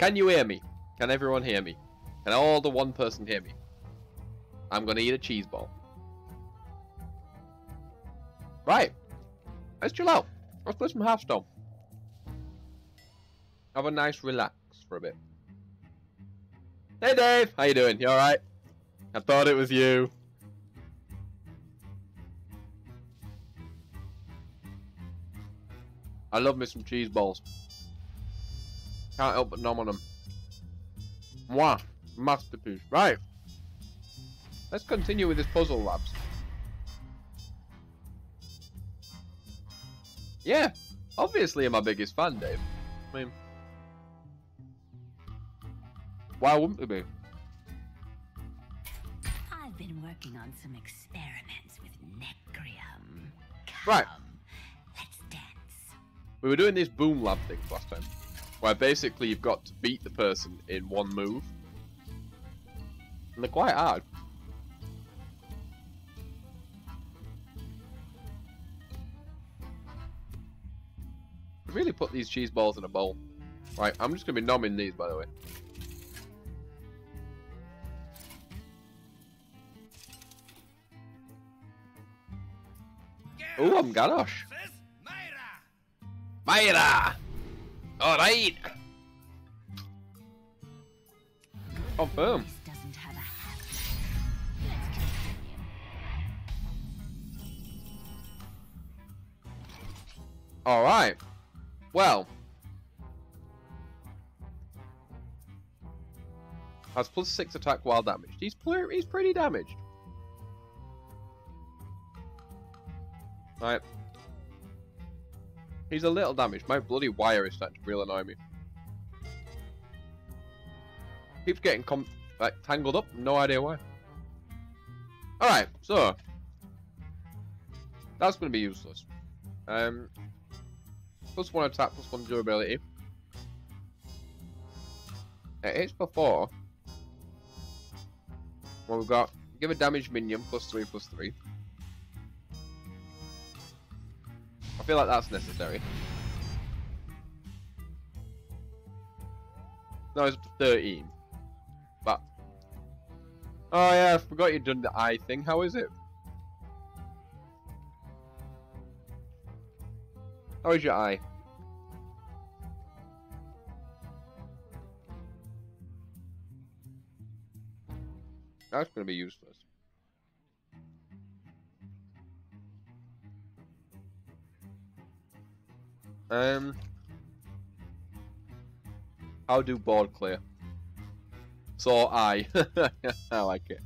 Can you hear me? Can everyone hear me? Can all the one person hear me? I'm gonna eat a cheese ball. Right. Let's chill out. Let's play some Hearthstone. Have a nice relax for a bit. Hey Dave, how you doing? You alright? I thought it was you. I love me some cheese balls. Can't help but nom on them. Mwah! Masterpiece. Right. Let's continue with this puzzle labs. Yeah, obviously I'm my biggest fan, Dave. I mean, why wouldn't we be? I've been working on some experiments with Necrium. Come, Right. Let's dance. We were doing these boom lab things last time, where basically you've got to beat the person in one move. And they're quite hard. Really put these cheese balls in a bowl. Right, I'm just going to be nomming these, by the way. Oh, I'm Ganosh. Myra! Alright! Confirm. Oh, this doesn't have a habit. Let's continue. Alright. Well. Has plus six attack while damaged. He's he's pretty damaged. Right. He's a little damaged. My bloody wire is starting to really annoy me. Keeps getting com like tangled up. No idea why. Alright, so that's gonna be useless. Um plus one attack, plus one durability. It hits four. Well, we've got give a damage minion plus three plus three. Feel like that's necessary. No, it's 13. But. Oh, yeah, I forgot you'd done the eye thing. How is it? How is your eye? That's going to be useless. Um, I'll do board clear. So I, I like it.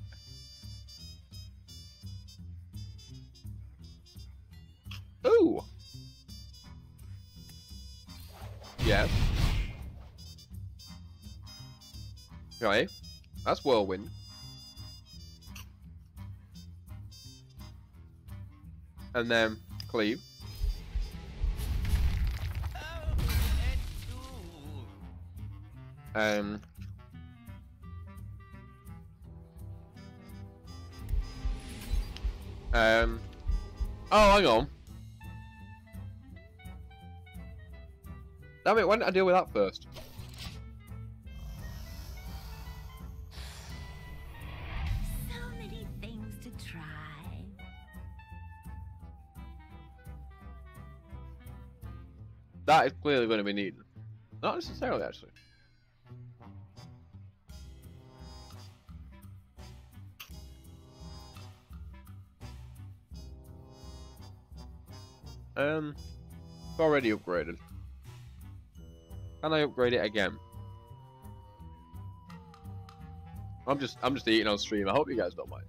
Ooh. Yes. Okay, that's whirlwind. And then cleave. Um. Um. Oh, hang on. Damn it, why didn't I deal with that first? So many things to try. That is clearly going to be needed. Not necessarily, actually. Um, it's already upgraded. Can I upgrade it again? I'm just, I'm just eating on stream. I hope you guys don't mind.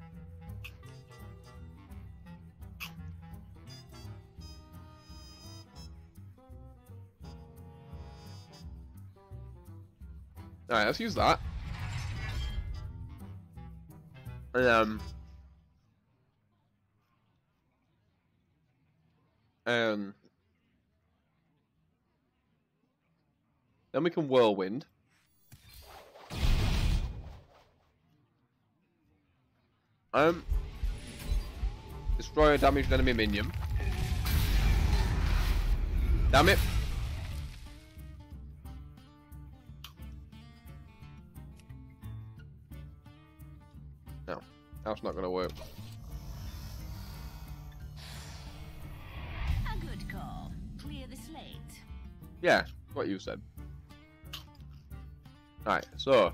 Alright, let's use that. And um Um, then we can whirlwind. Um, destroy a damaged enemy minion. Damn it. No, that's not going to work. Yeah, what you said. Right, so.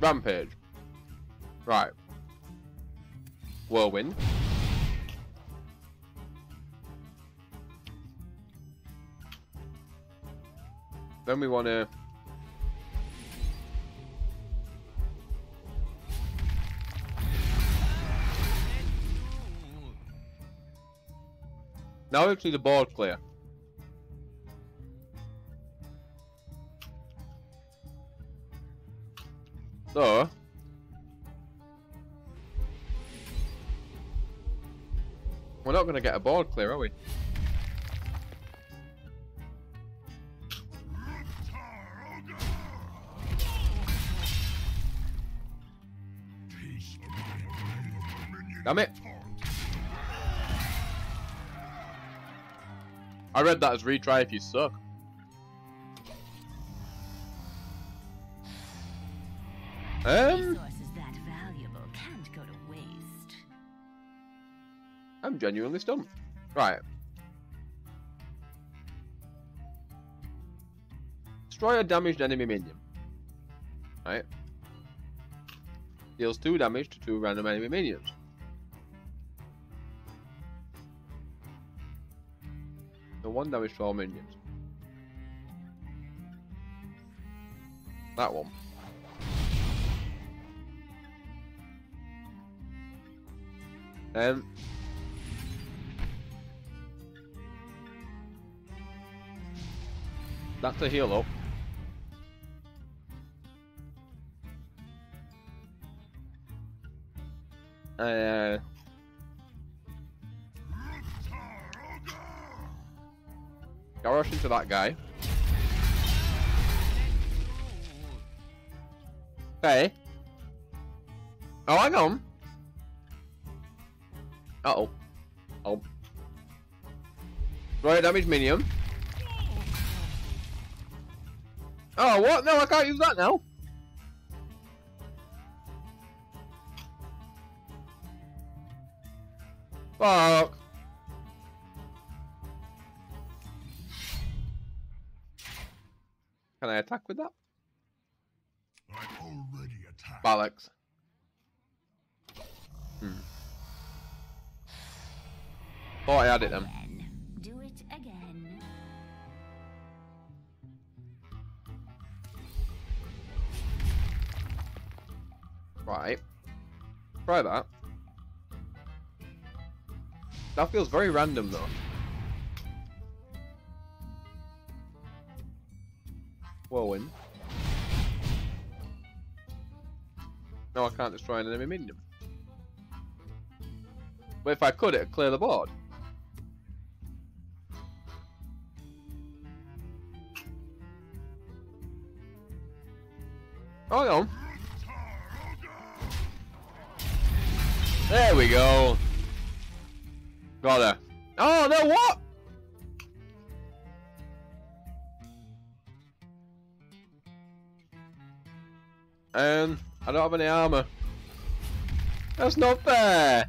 Rampage. Right. Whirlwind. Then we want to. Now we see the board clear. So. We're not going to get a board clear, are we? Damn it. I read that as retry if you suck. Um, that valuable can't go to waste. I'm genuinely stumped. Right. Destroy a damaged enemy minion. Right. Deals 2 damage to 2 random enemy minions. 1 damage to all minions. That one. Um, that's a heal up. Uh, go rush into that guy. Hey. Oh, hang on. Uh oh. Oh. Right, damage minion. Oh, what? No, I can't use that now. Fuck. Can I attack with that? I already attacked. Bollocks. Hmm. Thought I had it then. Then do it again. Right. Try that. That feels very random though. No, I can't destroy an enemy minion. But if I could, it'd clear the board. Oh no. There we go. Got her. Oh no, what? Um, I don't have any armor. That's not fair.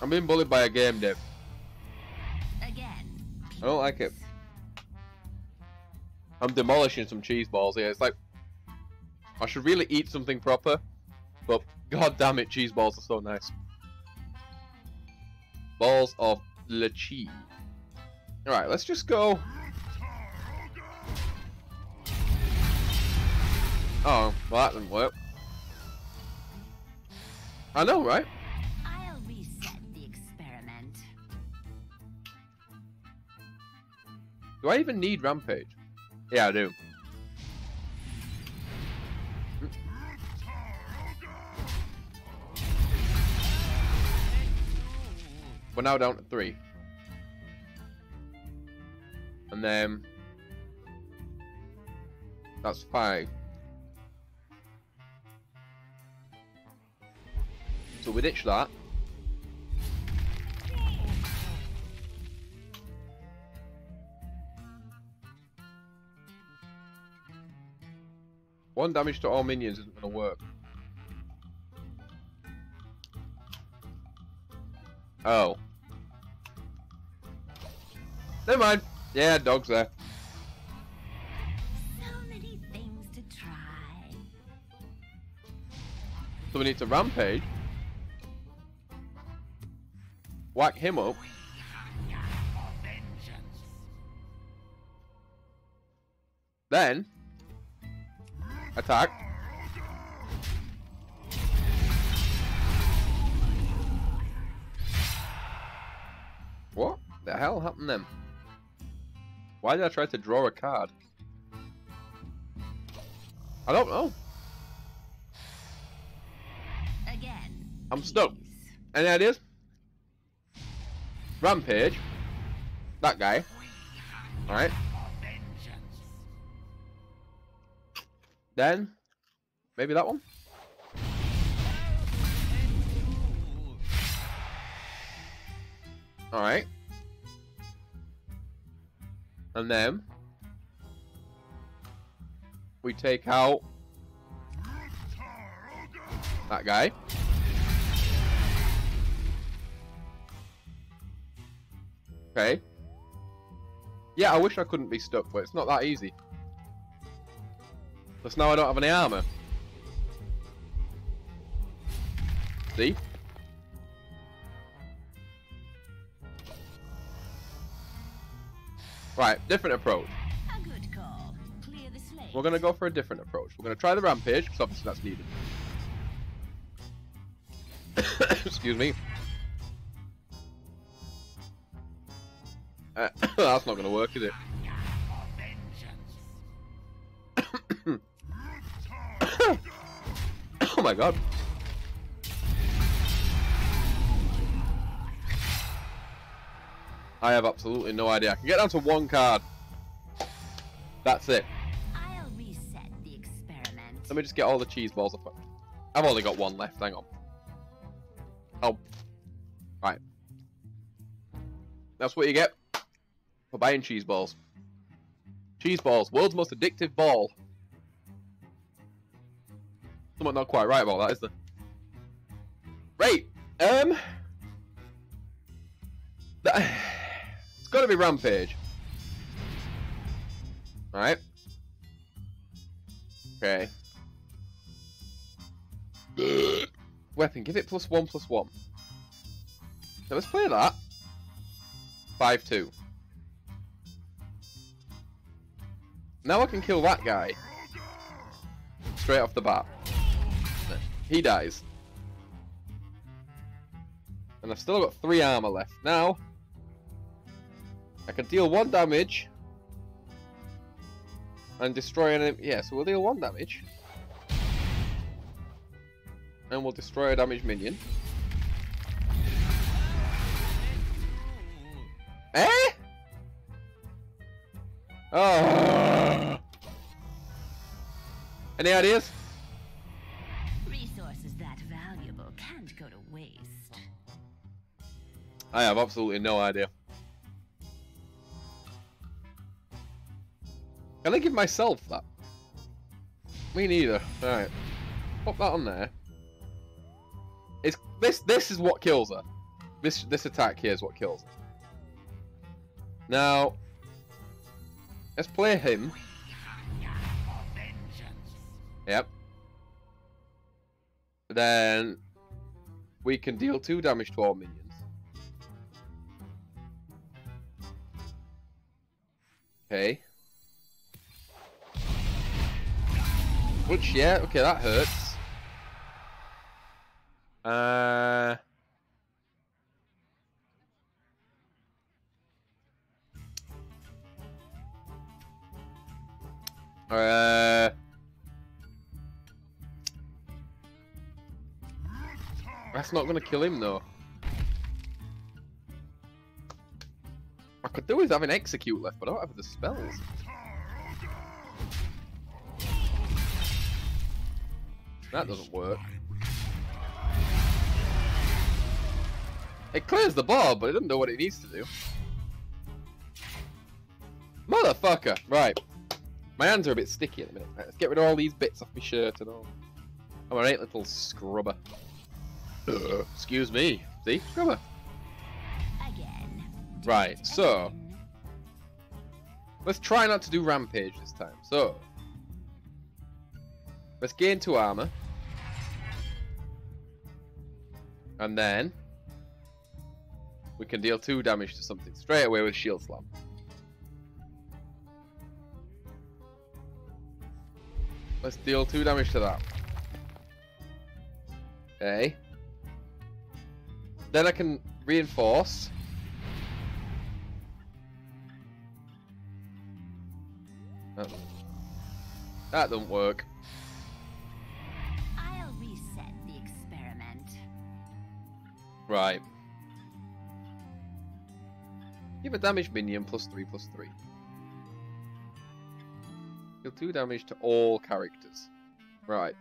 I'm being bullied by a game dev. I don't like it. I'm demolishing some cheese balls here. It's like I should really eat something proper, but god damn it, cheese balls are so nice. Balls of le cheese. Alright, let's just go. Oh, well that didn't work. I know, right? I'll reset the experiment. Do I even need Rampage? Yeah, I do. We're now down to three. And then... That's five. So we ditch that. One damage to all minions isn't going to work. Oh. Never mind. Yeah, dog's there. So many things to try. So we need to rampage. Whack him up. Then attack. What the hell happened then? Why did I try to draw a card? I don't know. Again. I'm stuck. Any ideas? Rampage. That guy. Alright. Then, maybe that one? Alright. And then, we take out that guy. Okay. Yeah, I wish I couldn't be stuck, but it's not that easy. Because now I don't have any armor. See? Right, different approach. A good call. Clear the slate. We're gonna go for a different approach. We're gonna try the rampage, because obviously that's needed. Excuse me. Uh, that's not gonna work, is it? oh my god. I have absolutely no idea. I can get down to one card. That's it. I'll reset the experiment. Let me just get all the cheese balls up. I've only got one left, hang on. Oh. Right. That's what you get for buying cheese balls. Cheese balls, world's most addictive ball. Something not quite right about that, is there? Right. Um. that- It's got to be Rampage. Alright. Okay. Weapon, give it plus one plus one. So let's play that. Five two. Now I can kill that guy. Straight off the bat. He dies. And I've still got three armor left. Now, I can deal one damage and destroy an enemy. Yeah, so we'll deal one damage. And we'll destroy a damaged minion. Eh? Oh. Any ideas? Resources that valuable can't go to waste. I have absolutely no idea. Can I give myself that? Me neither. Alright. Pop that on there. It's this this is what kills her. This this attack here is what kills her. Now let's play him. Yep. Then we can deal two damage to our minions. Okay. Which, yeah, okay, that hurts. Uh... Uh... That's not gonna kill him though. I could do with having execute left, but I don't have the spells. That doesn't work. It clears the bar, but it doesn't know what it needs to do. Motherfucker! Right. My hands are a bit sticky at the minute. Right, let's get rid of all these bits off my shirt and all. I'm a right little scrubber. Excuse me. See? Scrubber. Again. Right, so let's try not to do rampage this time. So let's gain two armor. And then we can deal two damage to something straight away with shield slam. Let's deal two damage to that. Okay. Then I can reinforce. Oh. That don't work. Right. Give a damage minion plus 3 plus 3. Deal 2 damage to all characters. Right.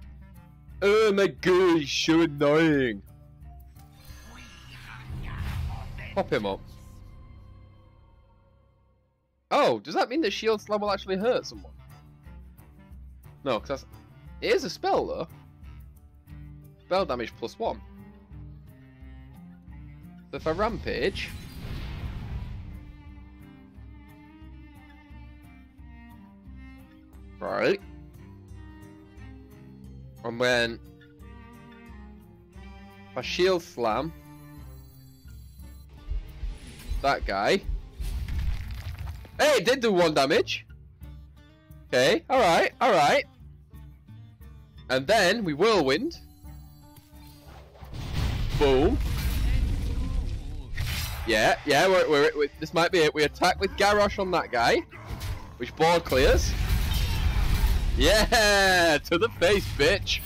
Oh my god, he's so annoying. Pop him up. Oh, does that mean that Shield Slam will actually hurt someone? No, because that's... It is a spell, though. Spell damage plus 1. If I rampage... Right. And then... I shield slam... That guy... Hey, it did do one damage! Okay, alright, alright. And then we whirlwind. Boom. Yeah, yeah, we're, we're, we this might be it. We attack with Garrosh on that guy, which board clears. Yeah, to the face, bitch.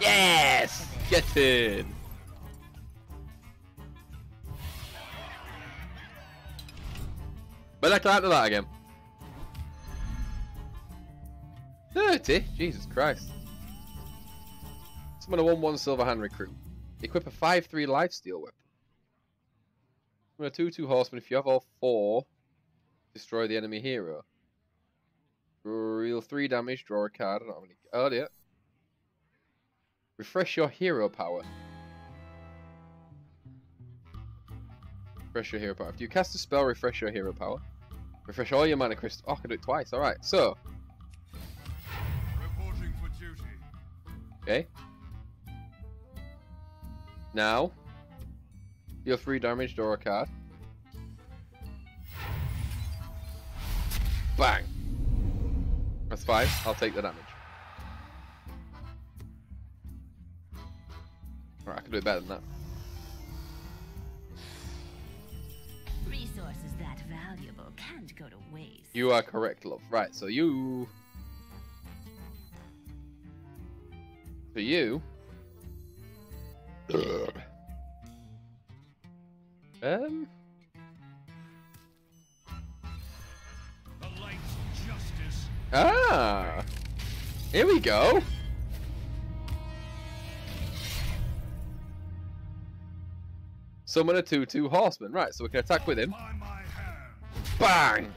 Yes, get in. But I can't do that again. 30? Jesus Christ. Summon a 1 1 Silver Hand recruit. Equip a 5 3 lifesteal weapon. Summon a 2 2 horseman. If you have all 4, destroy the enemy hero. Deal 3 damage, draw a card. I don't have any. Oh, yeah. Refresh your hero power. Refresh your hero power. After you cast a spell, refresh your hero power. Refresh all your mana crystals. Oh, I can do it twice. Alright, so. Reporting for duty. Okay. Now. Deal 3 damage, draw a card. Bang! That's fine. I'll take the damage. Alright, I can do it better than that. Resources that valuable can't go to waste. You are correct, love. Right, so you. For you. Um. Ah. Here we go. Summon a 2 2 horseman. Right, so we can attack with him. Bang!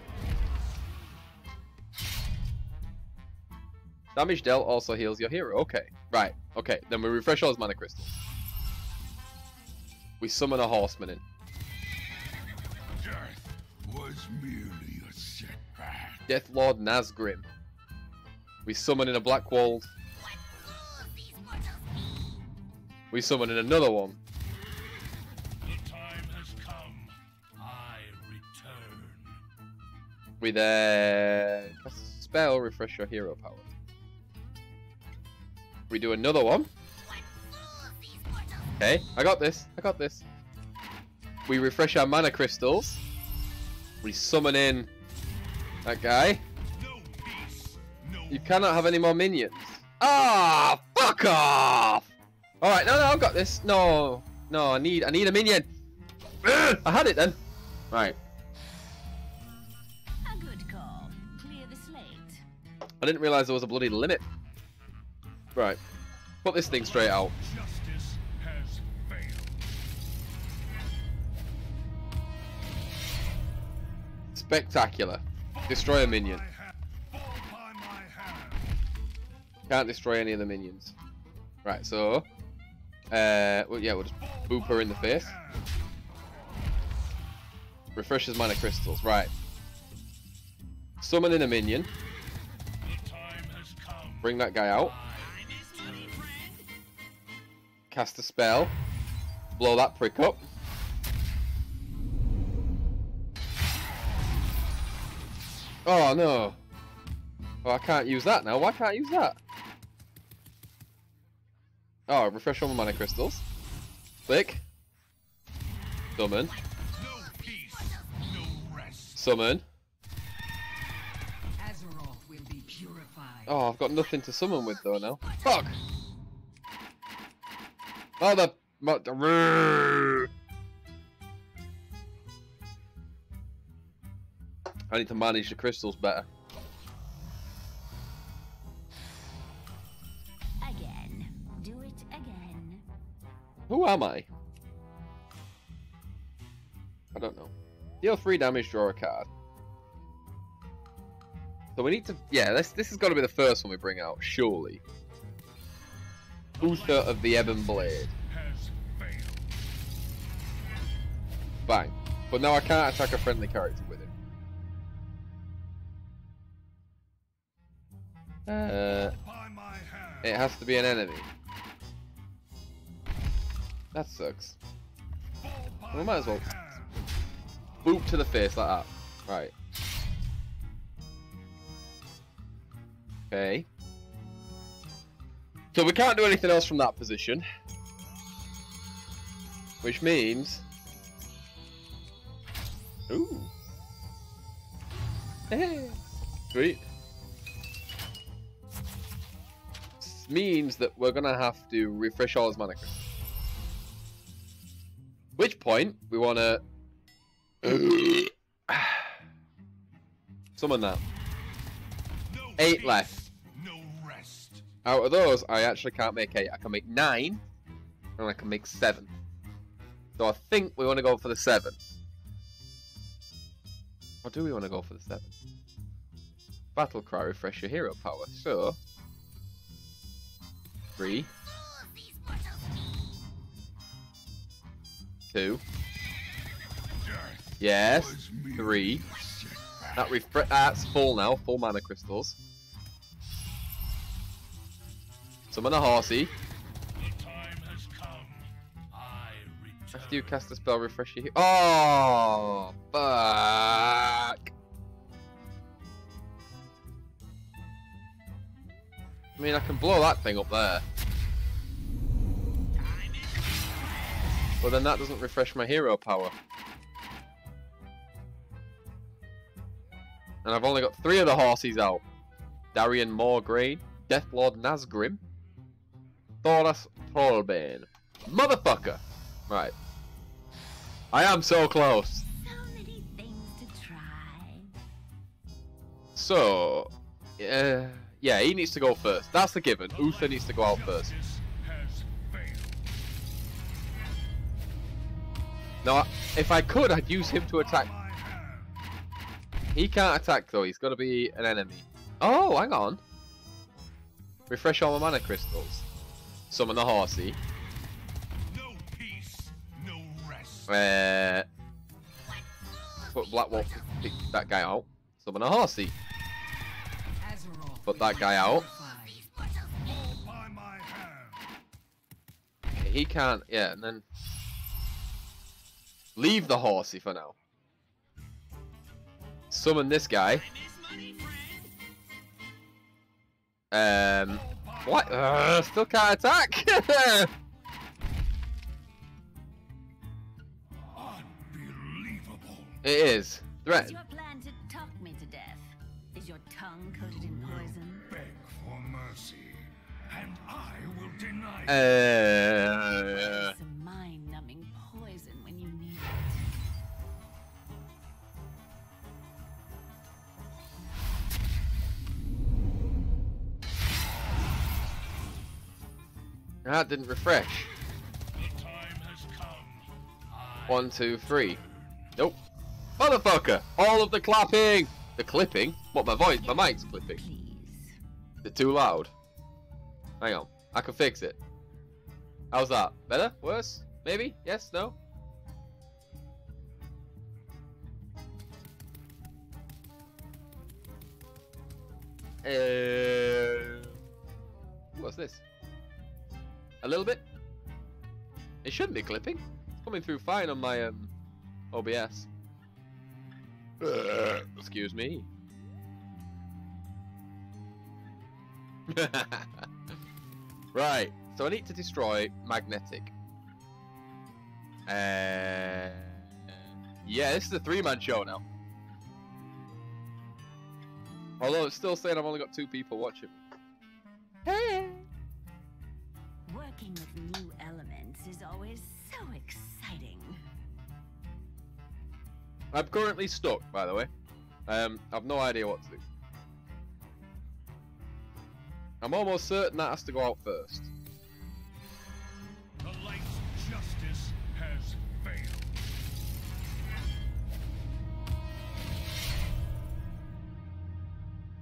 Damage dealt also heals your hero. Okay, right. Okay, then we refresh all his mana crystals. We summon a horseman in. Merely a setback. Death Lord Nazgrim. We summon in a Blackwald. We summon in another one. The time has come. I return. We then cast a spell, refresh your hero power. We do another one. Okay, I got this. I got this. We refresh our mana crystals. We summon in that guy. No peace. No You cannot have any more minions. Ah, fuck off! All right, no, no, I've got this. No, no, I need, I need a minion. Ugh, I had it then. Right, A good call. Clear the slate. I didn't realize there was a bloody limit. Right, put this thing straight out. Spectacular. Destroy a minion. Can't destroy any of the minions. Right, so... Uh, well, yeah, we'll just boop her in the face. Refreshes mana crystals, right. Summoning a minion. Bring that guy out. Cast a spell. Blow that prick up. Oh no. Oh, I can't use that now. Why can't I use that? Oh, refresh all my mana crystals. Click. Summon. Summon. Oh, I've got nothing to summon with though now. Fuck! Oh, the... I need to manage the crystals better. Again. Do it again. Who am I? I don't know. Deal three damage, draw a card. So we need to, yeah. This this has got to be the first one we bring out, surely. Uther of the Ebon Blade. Has. Bang. But now I can't attack a friendly character Uh, hand. it has to be an enemy. That sucks. We might as well-. Boop to the face like that. Right. Okay. So we can't do anything else from that position. Which means... Ooh. Hey. Sweet. Means that we're gonna have to refresh all his mana. Which point, we wanna Summon that. No Eight peace, left. No rest. Out of those, I actually can't make eight. I can make nine, and I can make seven. So I think we want to go for the seven. Or do we want to go for the seven? Battle cry, refresh your hero power. So, three, two, yes, three. That refresh. That's full now. Full mana crystals. Summon a horsey. After you cast a spell, refresh your. Oh, fuck. I mean, I can blow that thing up there. But then that doesn't refresh my hero power. And I've only got three of the horses out. Darion Morgrave, Deathlord Nazgrim, Thoras Trollbane. Motherfucker! Right. I am so close. So many things to try. So, uh, yeah, he needs to go first. That's the given. Uther needs to go out first. Justice has failed. Now, if I could, I'd use him to attack. By my hand. He can't attack though. He's got to be an enemy. Oh, hang on. Refresh all my mana crystals. Summon the horsey. No peace, no rest. Uh, put Blackwald. Pick that guy out. Summon a horsey. Put that guy out. he can't. Yeah, and then leave the horsey for now. Summon this guy. Um, what? Uh, still can't attack. Unbelievable. it Is threat. Your tongue coated in poison? Beg for mercy, and I will deny Uh, Some mind-numbing poison when you need it. that didn't refresh. The time has come. One, two, three. Nope. Motherfucker! All of the clapping. The clipping. What? My voice. My mic's clipping. Please. Is it too loud? Hang on. I can fix it. How's that? Better? Worse? Maybe? Yes? No? Uh, what's this? A little bit? It shouldn't be clipping. It's coming through fine on my um, OBS. Uh, excuse me. right, so I need to destroy magnetic. Uh, yeah, this is a three-man show now. Although it's still saying I've only got two people watching. Hey. Working with new elements is always so exciting. I'm currently stuck, by the way. Um, I've no idea what to do. I'm almost certain that has to go out first. The light's justice has failed.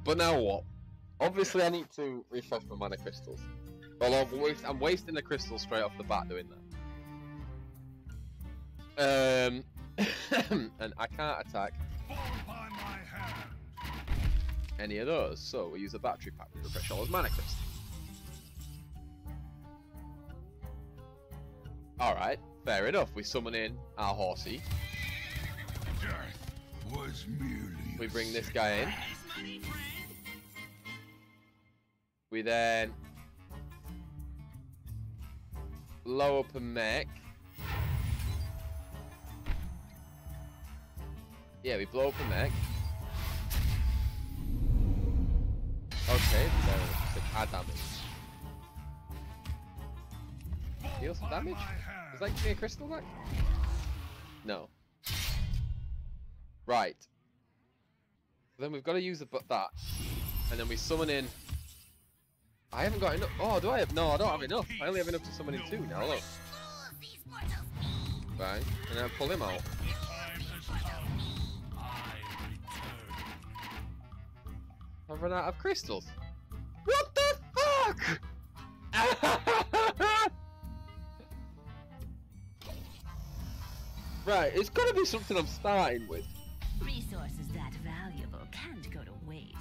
But now what? Obviously, I need to refresh my mana crystals. Well, I'm, waste, I'm wasting the crystals straight off the bat doing that. Um, and I can't attack any of those, so we use a battery pack to refresh all those mana crystals. Alright, fair enough. We summon in our horsey. We bring this guy in. We then blow up a mech. Yeah, we blow up a mech. Okay, so it's add damage. Deal some damage? Is that give a crystal back? No. Right. Then we've got to use the, bu- that. And then we summon in. I haven't got enough. Oh, do I have? No, I don't have enough. I only have enough to summon in two now. Look. Right. And then pull him out. I've run out of crystals. What the fuck? right, it's gotta be something I'm starting with. Resources that valuable can't go to waste.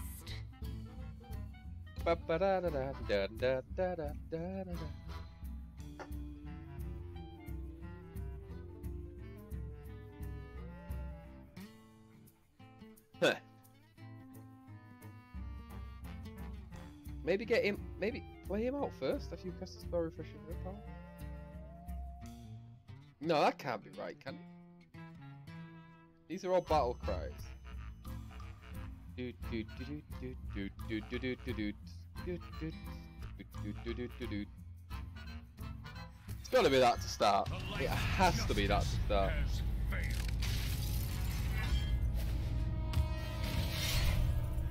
Maybe get him. Maybe play him out first. A few cast a spell refreshing her power. No, that can't be right, can it? These are all battle cries. It's got to be that to start. It has to be that to start.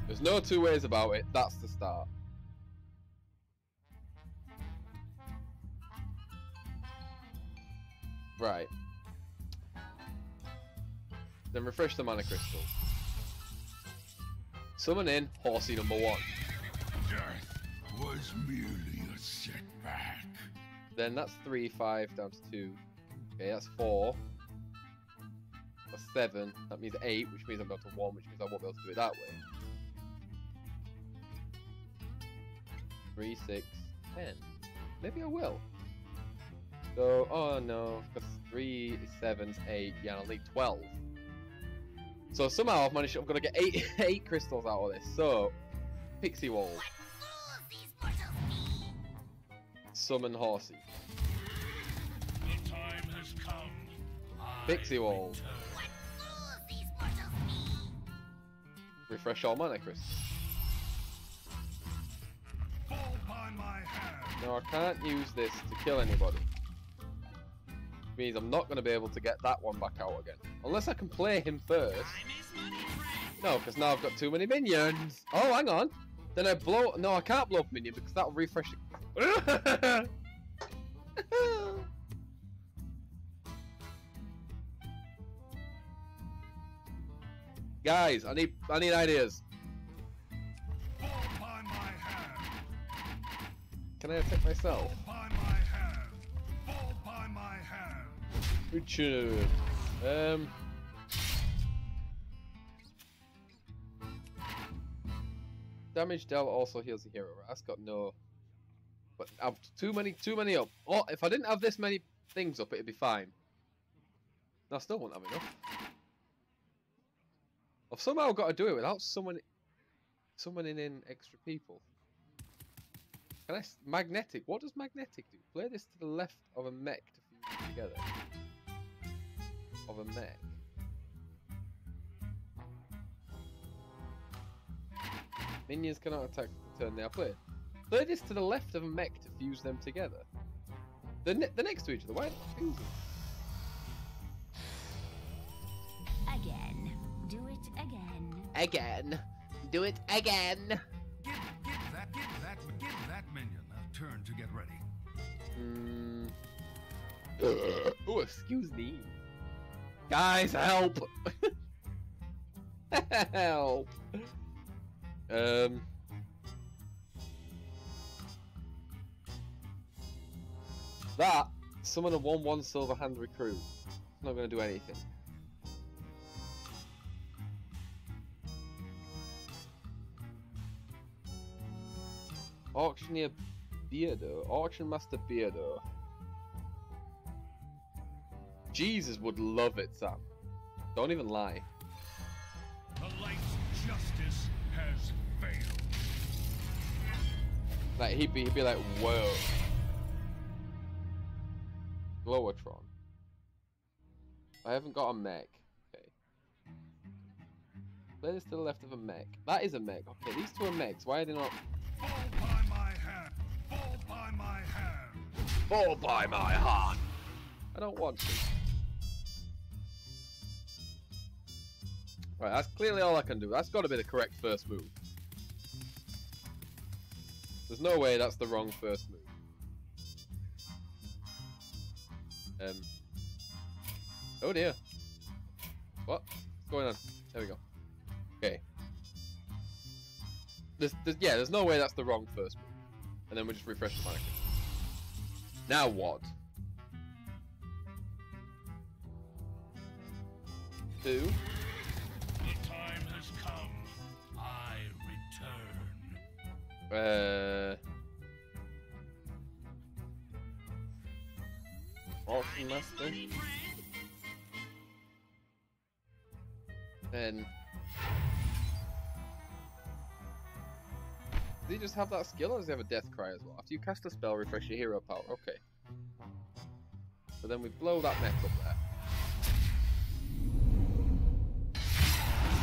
There's no two ways about it. That's the start. Right. Then refresh the mana crystals. Summon in horsey number one. Death was merely a setback. Then that's three, five down to two. Okay, that's four. That's seven. That means eight, which means I'm down to one, which means I won't be able to do it that way. Three, six, ten. Maybe I will. So, oh no, because three, seven, eight. Yeah, I'll need twelve. So somehow I've managed. I'm gonna get eight, eight crystals out of this. So, pixie wall, summon horsey. The time has come. Pixie wall. Refresh all mana crystals. Fall by my hand. Now I can't use this to kill anybody. Means I'm not going to be able to get that one back out again. Unless I can play him first. No, because now I've got too many minions. Oh, hang on. Then I blow... No, I can't blow up minion because that'll refresh it. Guys, I need I need ideas. Fall by my hand. Can I attack myself? Richard. Um. Damage dealt also heals the hero. That's got no. But I've too many, too many up. Oh, if I didn't have this many things up, it'd be fine. I still won't have enough. I've somehow got to do it without someone, summoning in extra people. Can I magnetic? What does magnetic do? Play this to the left of a mech to fuse together. Of a mech. Minions cannot attack the turn they are played. Play this to the left of a mech to fuse them together. They're, ne- they're next to each other. Why are they fusing? Again. Do it again. Again. Do it again. Give, give that, give that, give that minion a turn to get ready. Mm. oh, excuse me. Guys, help! help! Um. That summon a one-one silver hand recruit. It's not going to do anything. Auctioneer Beardo. Auction Master Beardo. Jesus would love it, Sam. Don't even lie. The light's justice has failed. Like he'd be, he'd be like, whoa. Glowatron. I haven't got a mech. Okay. Play this to the left of a mech. That is a mech. Okay, these two are mechs. Why are they not? Fall by my hand. Fall by my hand. Fall by my heart. I don't want to. Right, that's clearly all I can do. That's got to be the correct first move. There's no way that's the wrong first move. Um. Oh dear. What? What's going on? There we go. Okay. There's, there's, yeah, there's no way that's the wrong first move. And then we just refresh the mannequin. Now what? Two. Uh. Auction Master. Then. Does he just have that skill or does he have a death cry as well? After you cast a spell, refresh your hero power. Okay. So then we blow that mech up there.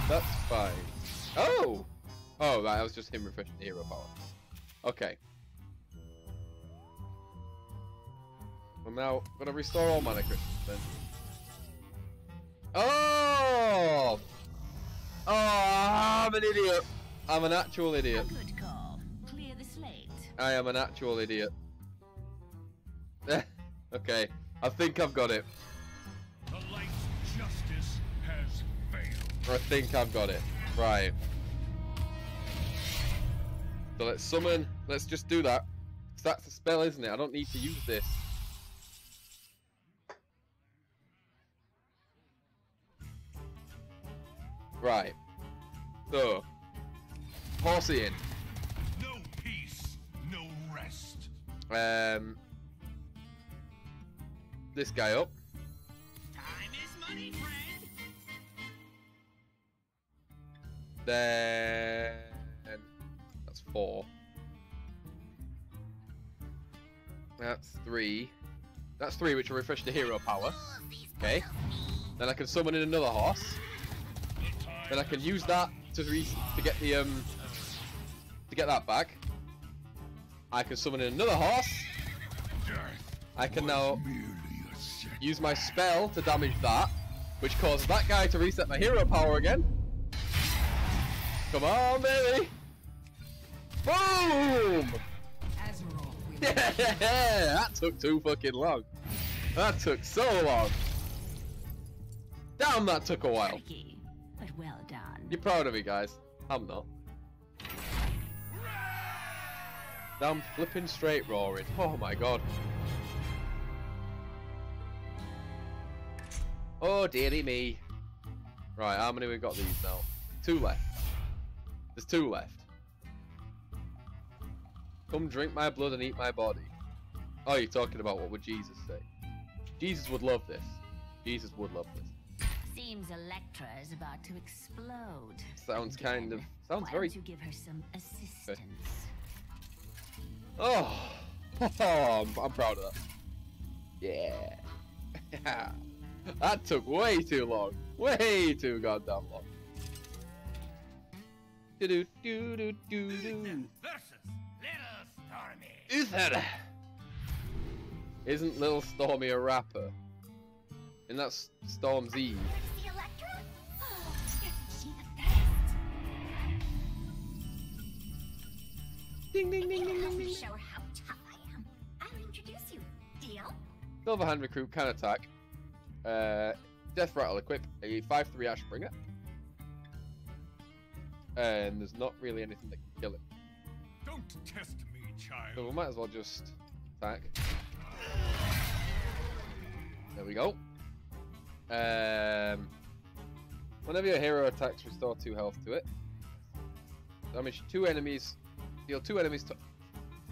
That's fine. Oh! Oh, right, that was just him refreshing the hero power. Okay. I'm now gonna restore all mana crystals then. Oh! Oh, I'm an idiot. I'm an actual A idiot. good call. Clear the slate. I am an actual idiot. okay, I think I've got it. The light's justice has failed. I think I've got it. Right. So let's summon. Let's just do that. that's a spell, isn't it? I don't need to use this. Right. So. Horsey in. No peace, no rest. Um. This guy up. Time is money, friend. Then four. That's three. That's three, which will refresh the hero power. Okay. Then I can summon in another horse. Then I can use that to re to get the um to get that back. I can summon in another horse. I can now use my spell to damage that, which causes that guy to reset my hero power again. Come on, baby! Boom! Yeah, that took too fucking long. That took so long. Damn, that took a while. Tricky, but well done. You're proud of me, guys. I'm not. Damn flipping straight roaring. Oh my god. Oh dearie me. Right, how many we got these now? Two left. There's two left. Come drink my blood and eat my body. Oh, you're talking about what would Jesus say? Jesus would love this. Jesus would love this. Seems Electra is about to explode. Sounds Again. kind of sounds Why very don't you give her some assistance? Oh, I'm, I'm proud of that. Yeah. that took way too long. Way too goddamn long. Do do do do do Uther. Isn't Little Stormy a rapper? And that's Storm's Eve. The Electra? Isn't she the best? Ding ding ding ding ding ding. show her how tough I am. I'll introduce you. Deal? Silverhand recruit can attack. Uh, Death Rattle equip a 5-3 Ashbringer. And there's not really anything that can kill it. Don't test me, So we might as well just attack. There we go. Um, whenever your hero attacks, restore 2 health to it. Damage 2 enemies. Deal 2 enemies to...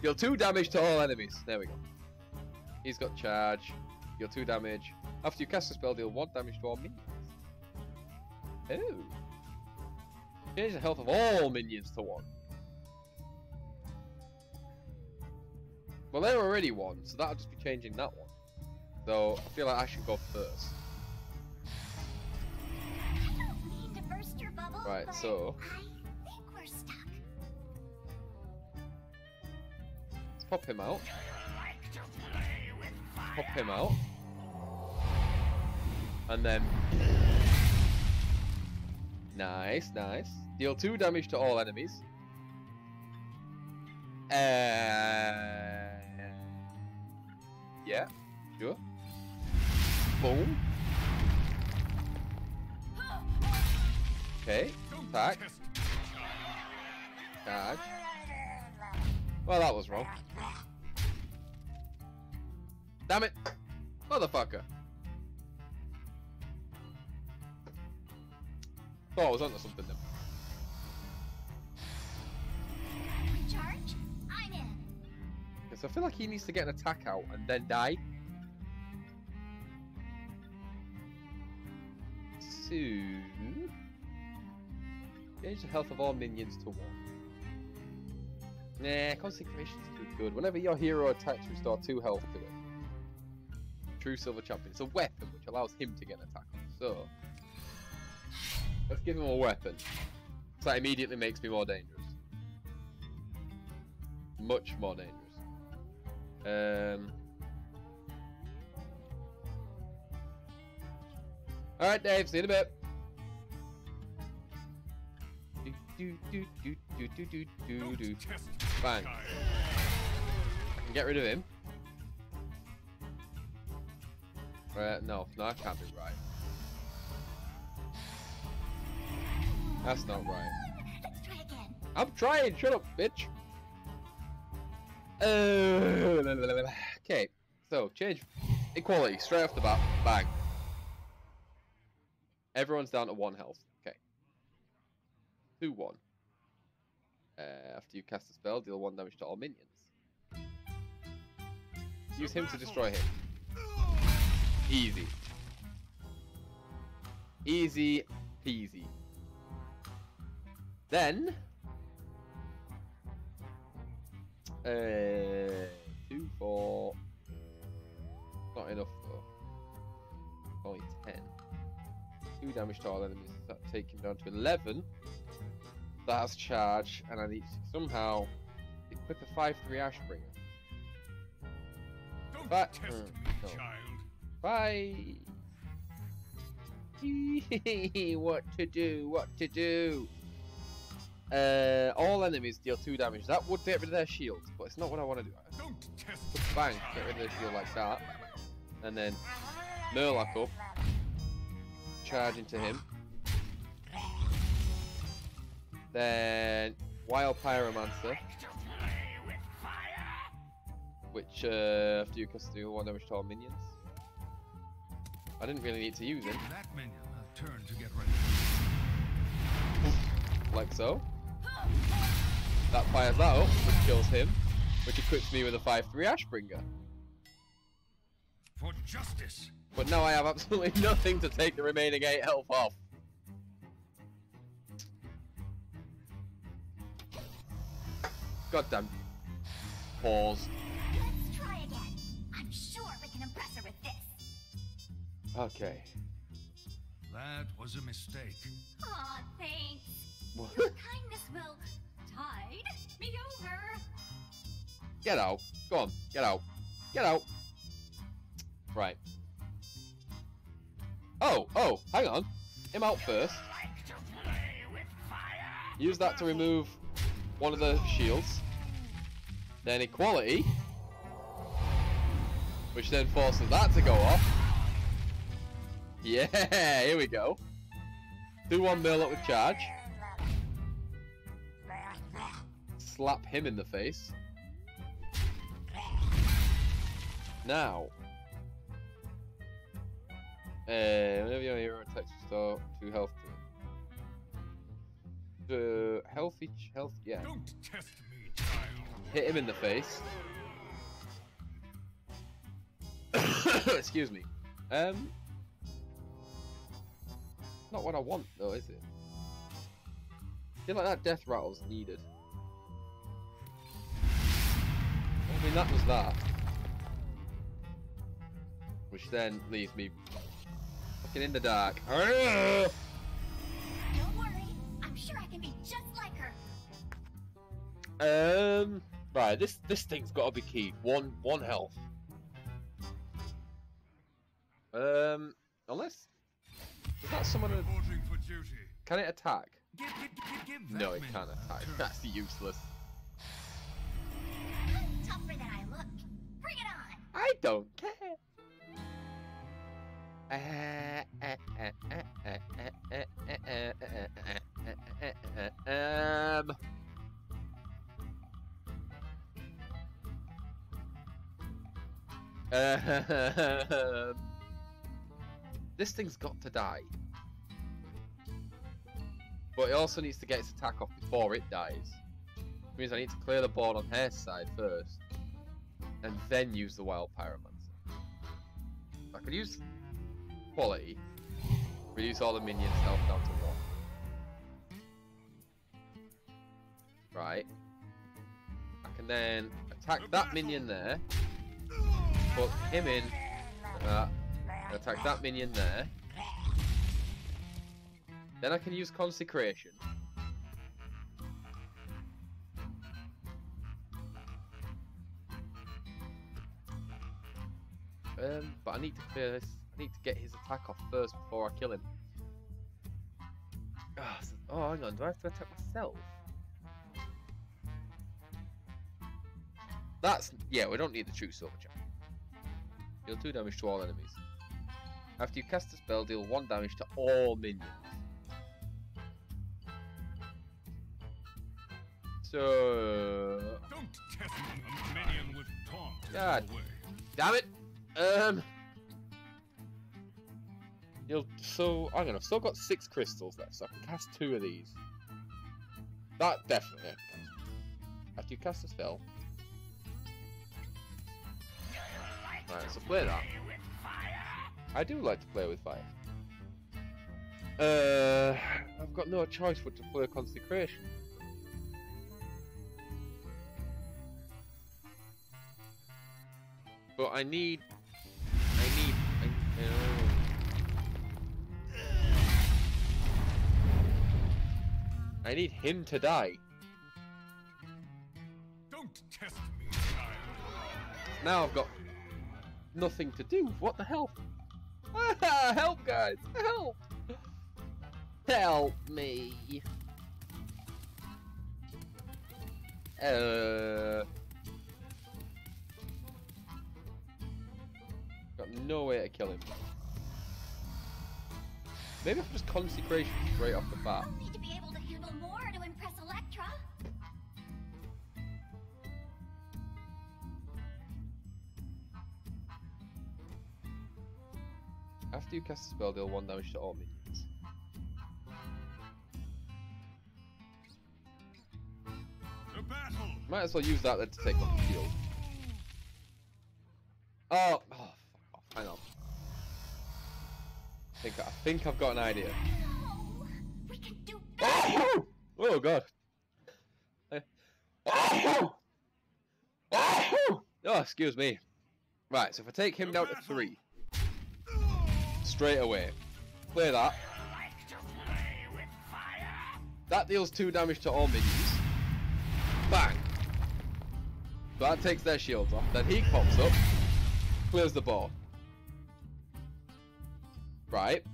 Deal 2 damage to all enemies. There we go. He's got charge. Deal 2 damage. After you cast a spell, deal 1 damage to all minions. Oh. Change the health of all minions to 1. Well, they're already 1, so that'll just be changing that one. Though, I feel like I should go first. Right, so-. Let's pop him out. Pop him out. And then... Nice, nice. Deal 2 damage to all enemies. Uh... Yeah, sure. Boom. Okay, attack. charge. Well, that was wrong. Damn it! Motherfucker! Thought I was onto something then. Because I feel like he needs to get an attack out and then die. Change the health of all minions to 1. Nah, Consecration's too good. Whenever your hero attacks, restore 2 health to it. True Silver Champion. It's a weapon which allows him to get an attack on. So... Let's give him a weapon. So that immediately makes me more dangerous. Much more dangerous. Um. All right, Dave. See you in a bit. Do, do, do, do, do, do, do, do, Don't do. test me, Bang. I can get rid of him. Uh, no, no, I can't be right. That's not right. Let's try again. I'm trying. Shut up, bitch. Okay, so change equality straight off the bat. Bang. Everyone's down to one health. Okay. Two one. Uh, after you cast a spell, deal one damage to all minions. Use him to destroy him. Easy. Easy peasy. Then Uh, two, four. Not enough though. Only ten. Two damage to all enemies. That take him down to eleven. That's charge, and I need to somehow equip a five-three Ashbringer. Don't But- test mm, me, no. child. Bye. what to do? What to do? Uh, all enemies deal two damage. That would get rid of their shield, but it's not what I want to do. Don't test Just bang, get rid of their shield like that, and then Murloc up, charge into him. Then Wild Pyromancer, Like to play with fire. which uh, after you cast do one damage to all minions. I didn't really need to use it, That minion turn to get ready. like so. That fires that up, which kills him, which equips me with a 5-3 Ashbringer. For justice. But now I have absolutely nothing to take the remaining 8 health off. Goddamn. Pause. Let's try again. I'm sure we can impress her with this. Okay. That was a mistake. Aw, thanks. What? Your kindness will tide me over. Get out. Go on. Get out. Get out. Right. Oh, oh, hang on. Him out first. Like to play with fire? Use that to remove one of the shields. Then equality. Which then forces that to go off. Yeah, here we go. Do one mil up with charge. Slap him in the face. Now. Uh, whenever your hero attacks, restore two health to him. The healthy, health, yeah. Don't test me, child. Hit him in the face. Excuse me. Um, not what I want though, is it? I feel like that death rattle's needed. Mean, that was that. Which then leaves me fucking in the dark. Don't worry. I'm sure I can be just like her. Um, right, this this thing's got to be key. One one health. Um, unless is that someone? who- Reporting for duty. Can it attack? Give, give, give, give No, it can't attack. That's useless. I don't care. Um. This thing's got to die. But it also needs to get its attack off before it dies. Which means I need to clear the board on her side first. And then use the Wild Pyromancer. I could use quality. Reduce all the minions' health down to one. Right. I can then attack that minion there. Put him in. and attack that minion there. Then I can use Consecration. Um, but I need to clear this. I need to get his attack off first before I kill him. Ah, so- oh, hang on. Do I have to attack myself? That's yeah. We don't need the true silver jump. Deal two damage to all enemies. After you cast a spell, deal one damage to all minions. So, Don't test a minion with taunt. God. damn it. Um, you'll so hang on. I've still got six crystals left, so I can cast two of these. That definitely. After you cast a spell, right? So play that. I do like to play with fire. Uh, I've got no choice but to play consecration. But I need, I, need him to die. Don't test me, child. Now I've got nothing to do. What the hell? Help, guys! Help! Help me! Uh. got no way to kill him. Maybe I just consecration straight off the bat. After you cast a spell, deal one damage to all minions. Might as well use that then to take off the shield. Oh, think, I think I've got an idea. No, we can do. Oh, oh god. Oh, oh, oh, excuse me. Right, so if I take him down to three, straight away, play that. Like to play with fire? That deals two damage to all minions. Bang! So that takes their shields off. Then he pops up, clears the ball. Right.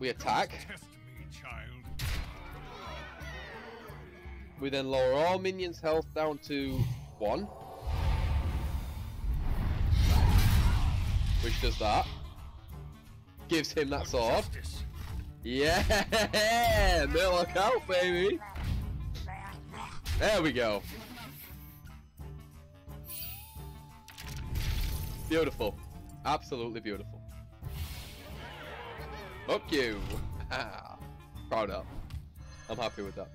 We attack. Test me, child. We then lower all minions' health down to one. Which does that. Gives him that sword. Yeah! Look out, baby! There we go. Beautiful. Absolutely beautiful. Fuck you! Proud up. I'm happy with that.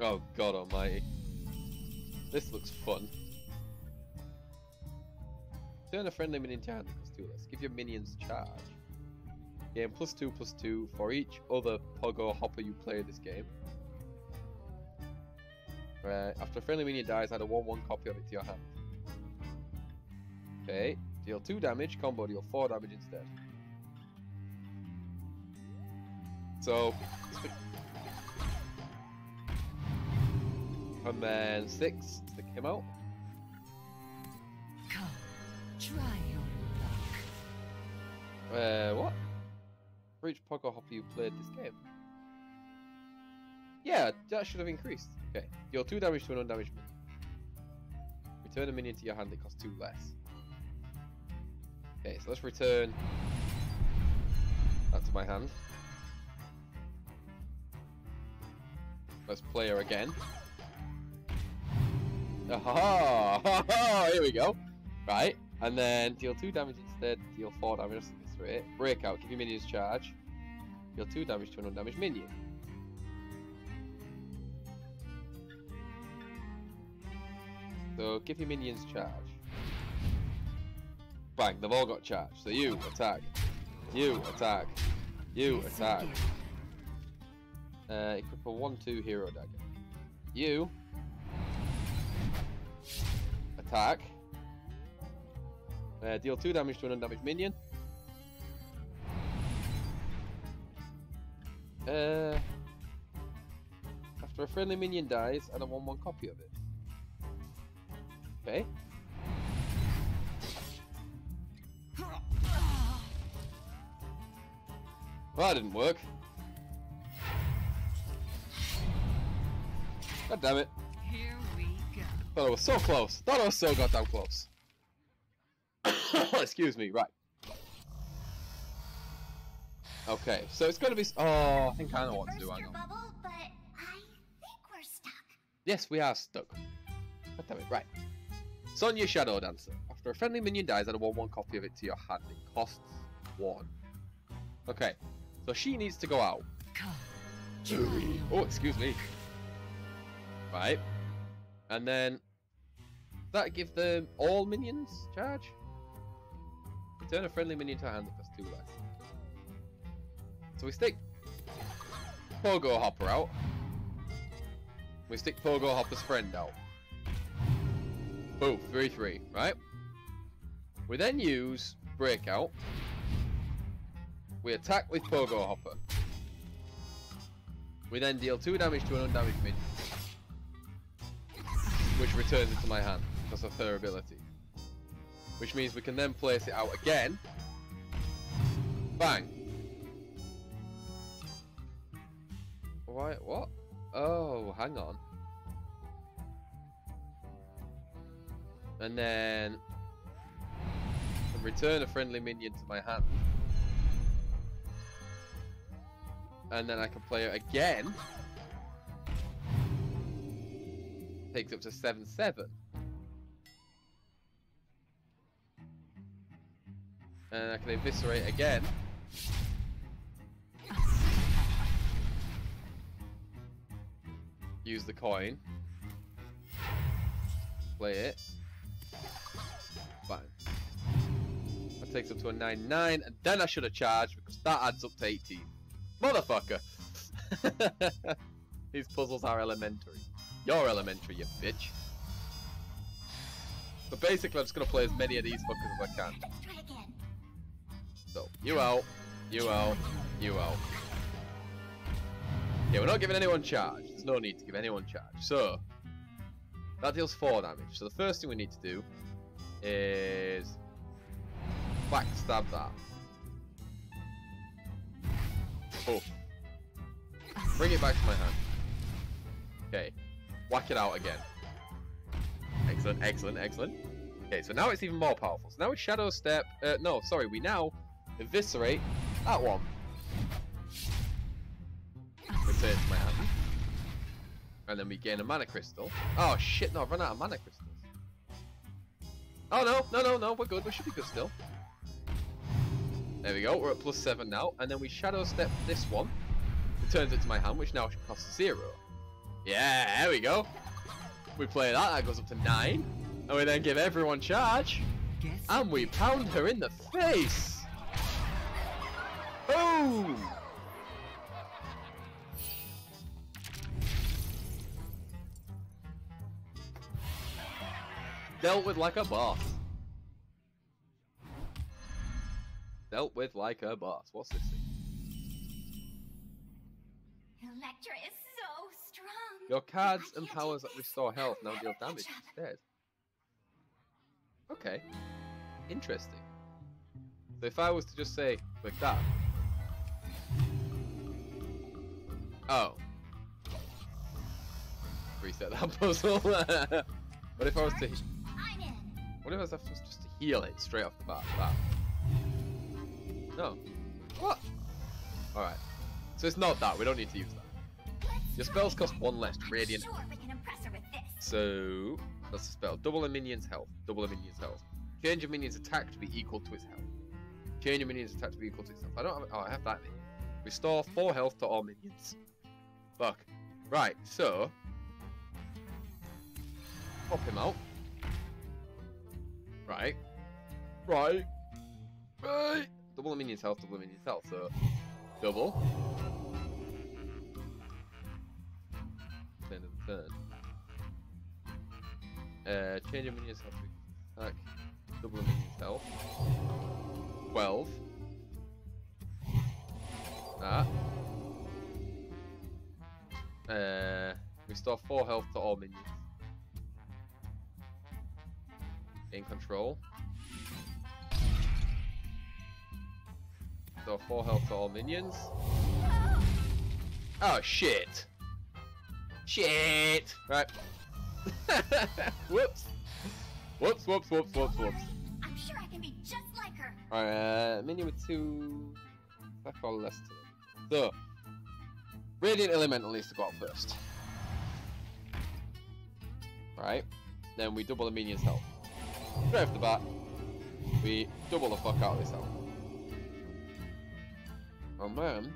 Oh god almighty. This looks fun. Turn a friendly minion to hand plus two less. Give your minions charge. Game plus two plus two for each other Pogo Hopper you play in this game. Right, after a friendly minion dies, add a 1 1 copy of it to your hand. Okay, deal 2 damage, combo deal 4 damage instead. So, and then 6, stick him out. Come, try your luck. Uh, what? For each Pogo Hopper you played this game. Yeah, that should have increased. Okay, deal 2 damage to an undamaged minion. Return a minion to your hand, it costs 2 less. Okay, so let's return that to my hand. Let's play her again. Aha! Here we go. Right, and then deal 2 damage instead, deal 4 damage at this rate. Breakout, give your minions charge. Deal 2 damage to an undamaged minion. So give your minions charge. Bang, they've all got charge. So you attack. You attack. You attack. Uh, equip a 1-2 hero dagger. You attack. Uh, deal 2 damage to an undamaged minion. Uh, after a friendly minion dies, add a 1 1 copy of it. Okay. Well, that didn't work. God damn it. Here we go. Thought I was so close. Thought I was so goddamn close. Excuse me, right. Okay, so it's gonna be. Oh, I think I know what to do. Burst Hang on. bubble, but I think we're stuck. Yes, we are stuck. God damn it, right. Sonya Shadow Dancer. After a friendly minion dies, add a 1 1 copy of it to your hand. It costs 1. Okay, so she needs to go out. Come, try your Oh, excuse me. Right. And then. That give them all minions charge? Turn a friendly minion to hand, costs 2 less. So we stick Pogo Hopper out. We stick Pogo Hopper's friend out. Boom, 3 3, right? We then use Breakout. We attack with Pogo Hopper. We then deal 2 damage to an undamaged minion. Which returns it to my hand because of her ability. Which means we can then place it out again. Bang! Why? What? Oh, hang on. And then return a friendly minion to my hand. And then I can play it again. Takes up to 7 7. And I can eviscerate again. Use the coin. Play it. Fine. That takes up to a 9-9, and then I should have charged because that adds up to 18. Motherfucker! These puzzles are elementary. You're elementary, you bitch. But basically, I'm just gonna play as many of these fuckers as I can. Let's try again. So, you out, you out, you out. Yeah, we're not giving anyone charge. There's no need to give anyone charge. So, that deals 4 damage. So the first thing we need to do is backstab that. Oh. Bring it back to my hand. Okay. Whack it out again. Excellent, excellent, excellent. Okay, so now it's even more powerful. So now we Shadow Step. Uh, no, sorry, we now eviscerate that one. Return to my hand. And then we gain a mana crystal. Oh shit, no, I've run out of mana crystals. Oh no, no, no, no, we're good. We should be good still. There we go, we're at plus seven now. And then we Shadow Step this one. Returns it to my hand, which now should cost zero. Yeah, there we go. We play that, that goes up to nine. And we then give everyone charge. And we pound her in the face! Boom! Dealt with like a boss. Dealt with like a boss. What's this thing? Electra is. Your cards and powers that restore health now deal damage instead. Okay. Interesting. So if I was to just say, like that. Oh. Reset that puzzle. what if I was to what if I was to- just to heal it straight off the bat? That. No. What? Alright. So it's not that, we don't need to use that. Your spells cost one less radiant Sure, we can impress her with this. So that's the spell. Double a minion's health. Double a minion's health. Change a minion's attack to be equal to its health. Change a minion's attack to be equal to its health. I don't have. Oh, I have that. Restore four health to all minions. Fuck. Right. So pop him out. Right. Right. Right. Double a minion's health. Double a minion's health. So double. Of the turn. Uh, change a minion's health attack. Double a minion's health. 12. That. Uh, restore 4 health to all minions. In control. Restore 4 health to all minions. Oh shit! Shit! Right. whoops. Whoops, whoops, whoops, whoops, whoops. I'm sure I can be just like her. Alright, uh, minion with two. Attack or less to So, Radiant Elemental needs to go out first. Right, then we double the minion's health. Straight off the bat, we double the fuck out of this health. And then,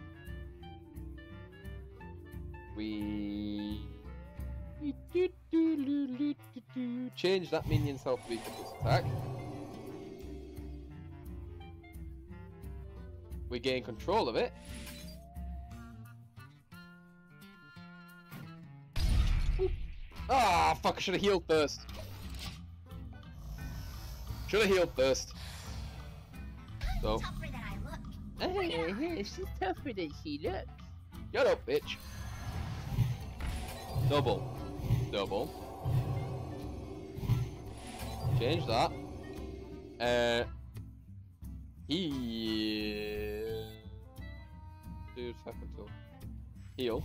we change that minion's health to equal to its attack. We gain control of it. Ah, fuck! I should have healed first. Should have healed first. So, Tougher than I look. Bring it on. she's tougher than she looks. Get up, bitch. Double. Double. Change that. Uh. Heal. Dude, second tool. Heal.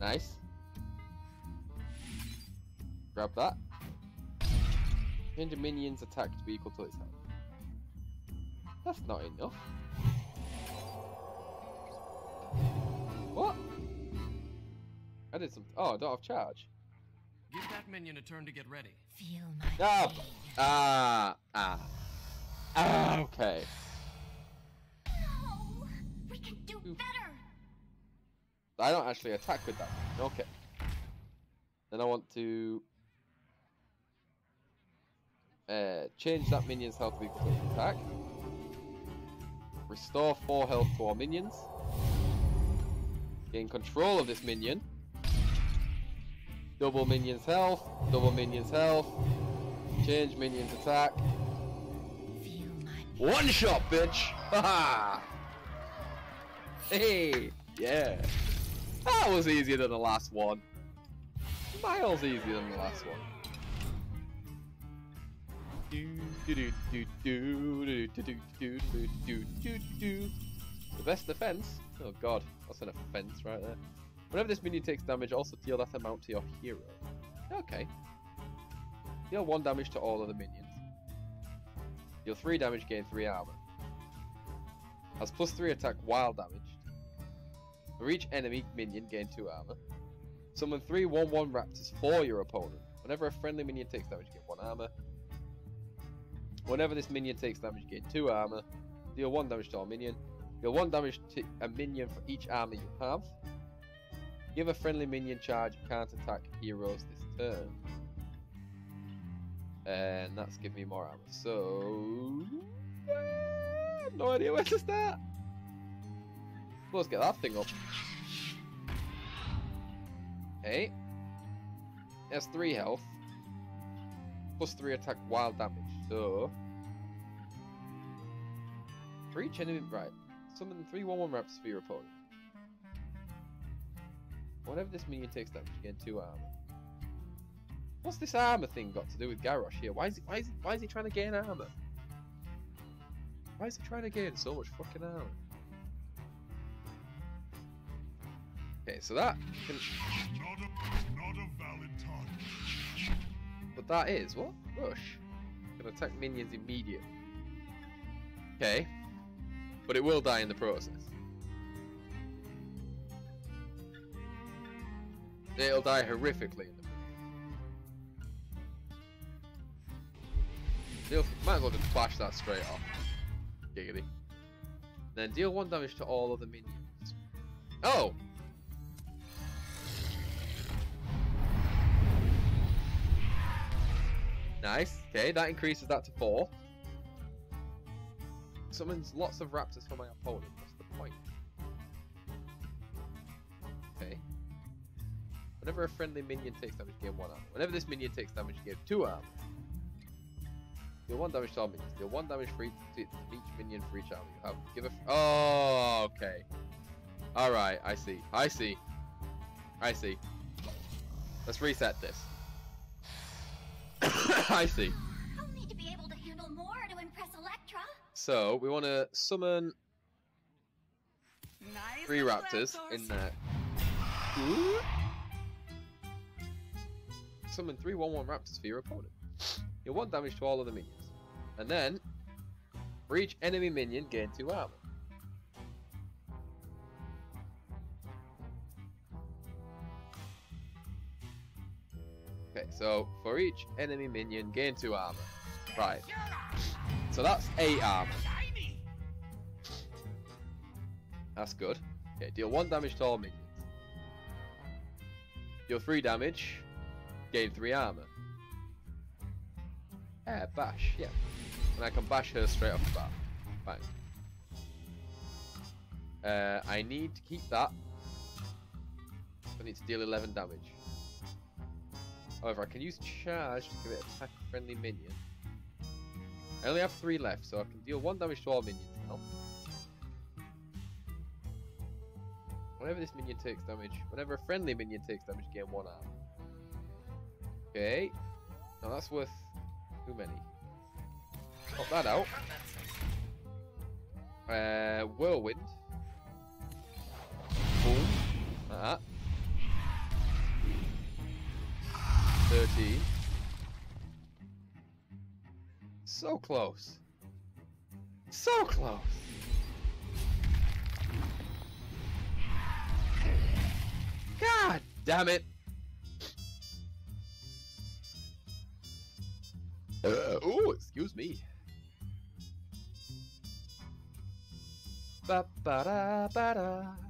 Nice. Grab that. Change a minion's attack to be equal to its health. That's not enough. What? I did some. Oh, I don't have charge. Give that minion a turn to get ready. Feel my Ah, pain. ah, ah. Ah, okay. No! We can do Oof. better! I don't actually attack with that. Okay. Then I want to uh, change that minion's health to equal attack. Restore 4 health to our minions. Gain control of this minion. Double minion's health, double minion's health. Change minion's attack. One shot, bitch! Haha! Hey! Yeah! That was easier than the last one. Miles easier than the last one. The best defense? Oh god, that's an offense right there. Whenever this minion takes damage, also deal that amount to your hero. Okay. Deal 1 damage to all of the minions. Deal 3 damage, gain 3 armor. Has plus 3 attack while damaged. For each enemy minion, gain 2 armor. Summon 3 1 1 raptors for your opponent. Whenever a friendly minion takes damage, gain 1 armor. Whenever this minion takes damage, gain 2 armor. Deal 1 damage to all minion. Deal 1 damage to a minion for each armor you have. Give a friendly minion charge, you can't attack heroes this turn. And that's giving me more armor. So. uh, no idea where to start. Let's get that thing up. Okay. It has 3 health. Plus 3 attack wild damage. So. For each enemy. Right. Summon 3 1 1 reps for your opponent. Whenever this minion takes damage, you gain 2 armor. Um, what's this armor thing got to do with Garrosh here? Why is he, why is he, why is he trying to gain armor? Why is he trying to gain so much fucking armor? Okay, so that can, Not a, not a valid target. but that is what rush can attack minions immediately. Okay, but it will die in the process. It'll die horrifically in the Deal, might as well just bash that straight off. Giggity. Then deal one damage to all other minions. Oh! Nice. Okay, that increases that to four. Summons lots of raptors for my opponent. What's the point? Okay. Whenever a friendly minion takes damage, gain one armor. Whenever this minion takes damage, gain two armor. Deal one damage to all minions. Deal one damage for each, to each minion for each armor you have. Give a. F- oh, okay. All right, I see. I see. I see. Let's reset this. I see. I'll need to be able to handle more to impress Electra. So we want to summon Nice three raptors raptors. in there. Summon three one-one raptors for your opponent. You one damage to all of the minions, and then for each enemy minion, gain two armor. Okay, so for each enemy minion, gain two armor. Right. So that's eight armor. That's good. Okay, deal one damage to all minions. Deal three damage. Gain three armor. Yeah, bash. Yeah, and I can bash her straight off the bat. Fine. Uh, I need to keep that. I need to deal 11 damage. However, I can use charge to give it attack friendly minion. I only have three left, so I can deal one damage to all minions now. Whenever this minion takes damage, whenever a friendly minion takes damage, gain one arm. Okay. Now that's worth too many. Pop that out. Uh, whirlwind. Boom. Like that. 13. So close. So close. God damn it. Uh, oh, excuse me. Ba ba da ba da.